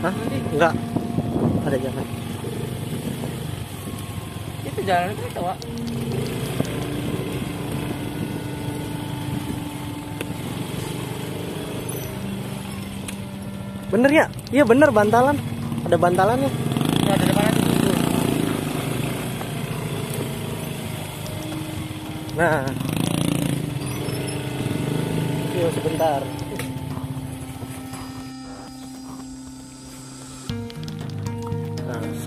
Hah? Enggak. Ada jalan. itu jalan kereta, Pak. Bener ya? Iya bener bantalan. Ada bantalannya. Nah, di depan itu. Nah. Yuk sebentar.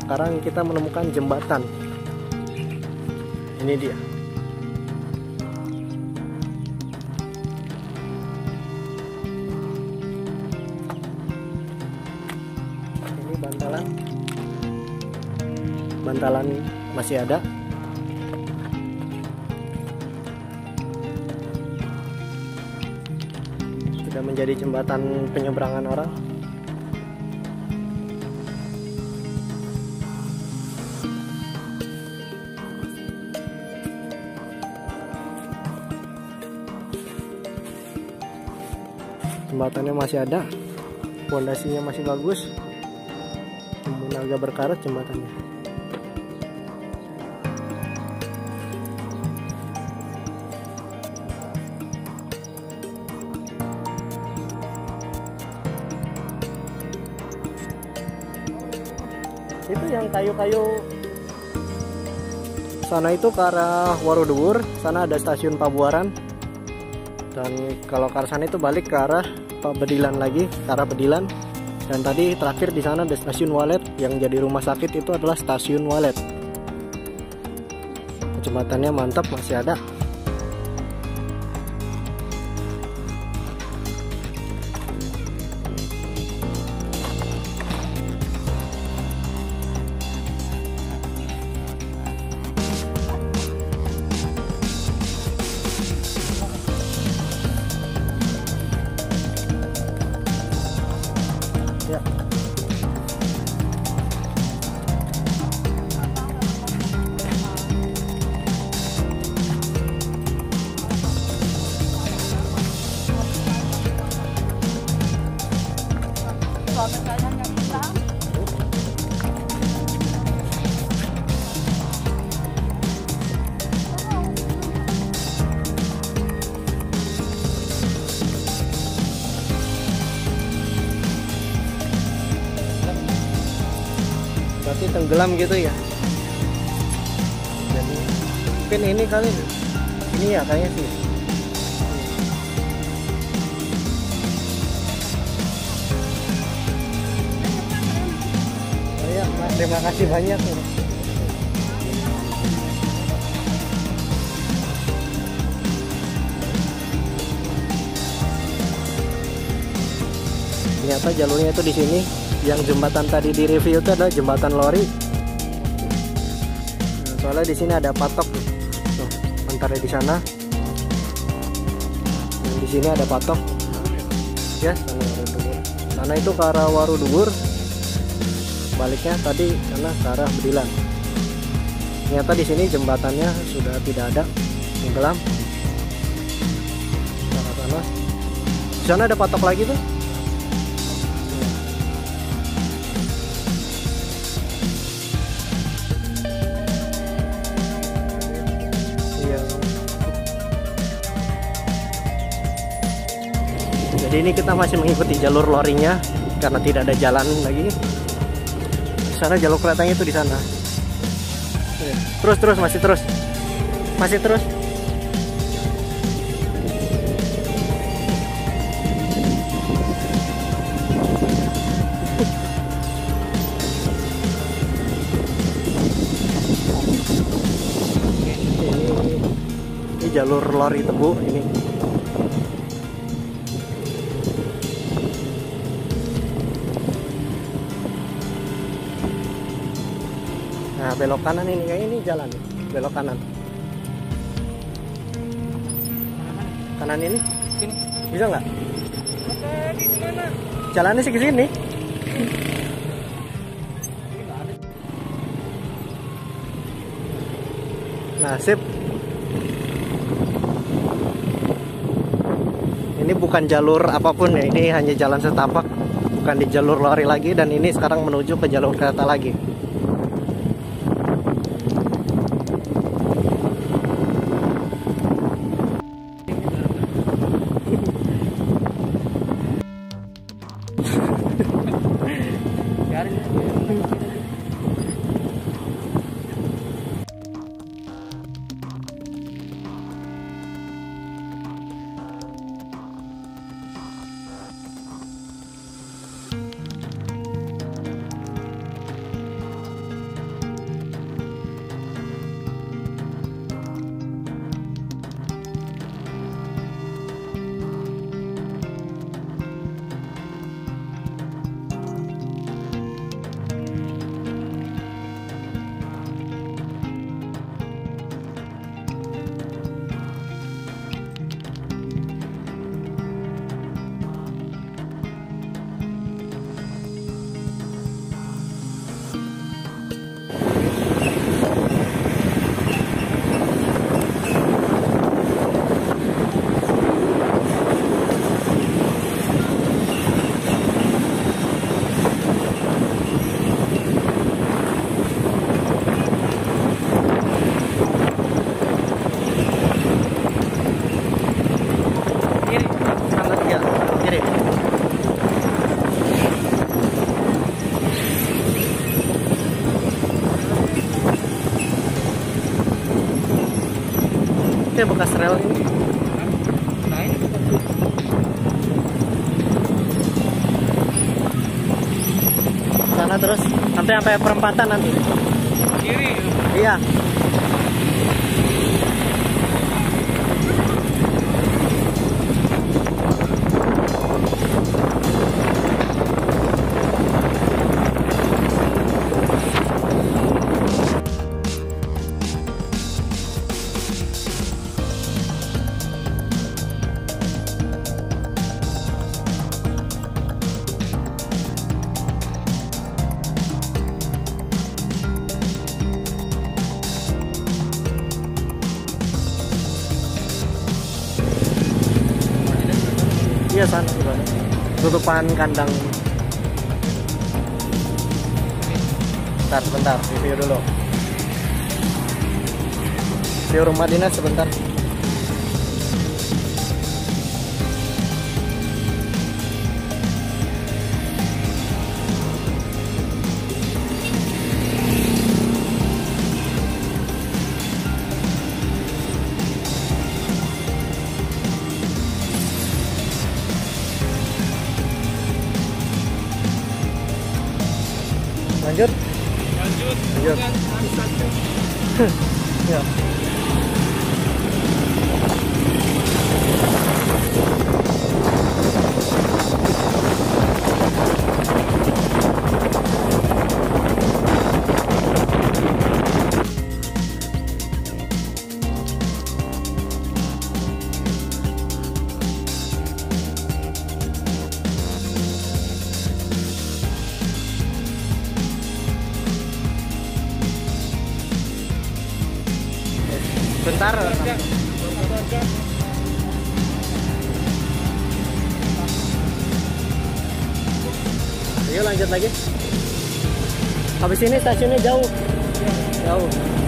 Sekarang kita menemukan jembatan. Ini dia. Ini bantalan. Bantalan masih ada. sudah menjadi jembatan penyeberangan orang. Jembatannya masih ada, pondasinya masih bagus, namun agak berkarat jembatannya. itu yang kayu-kayu. Sana itu ke arah Waruduwur. Sana ada stasiun Pabuaran. Dan kalau sana itu balik ke arah Pak Bedilan lagi ke arah dan tadi terakhir di sana ada stasiun Walet yang jadi rumah sakit itu adalah stasiun Walet. Jembatannya mantap masih ada berarti tenggelam gitu ya. Jadi mungkin ini kali ini ya kayaknya sih. Oh ya Mas, terima kasih banyak nih ternyata jalurnya itu di sini yang jembatan tadi di review itu adalah jembatan lori. Nah, soalnya di sini ada patok. Tuh antara di sana. Dan di sini ada patok. Ya sana sana itu ke arah Waruduwur baliknya tadi sana ke arah Bedilan. Ternyata di sini jembatannya sudah tidak ada. Tenggelam. Arah sana. Di sana ada patok lagi tuh Jadi ini kita masih mengikuti jalur lorinya karena tidak ada jalan lagi. Di sana jalur keretanya itu di sana. Iya. Terus terus masih terus. Masih terus. ini, ini jalur lori tebu ini nah belok kanan ini kayak ini jalan belok kanan. Kanan ini? Sini. bisa nggak? Jalannya sih ke sini. Nah sip. Ini bukan jalur apa pun ya ini hanya jalan setapak bukan di jalur lori lagi dan ini sekarang menuju ke jalur kereta lagi. Rel ini. Sana terus sampai sampai perempatan nanti. kiri. Iya Tutupan kandang. Bentar, sebentar, review dulu. Review rumah dinas sebentar. Lanjut. Lanjut. Lanjut. Ya. Bentar. Ayo lanjut lagi. Habis ini stasiunnya jauh. Jauh.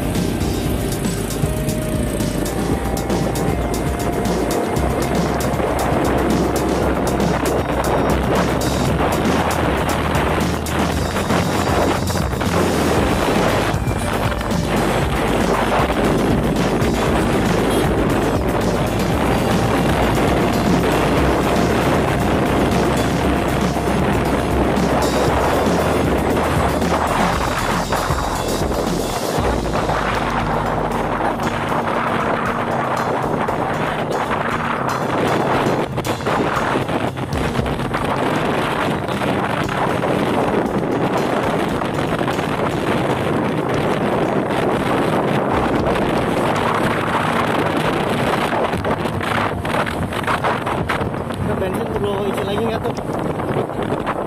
Bensin perlu isi lagi nggak tuh?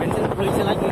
Bensin perlu isi lagi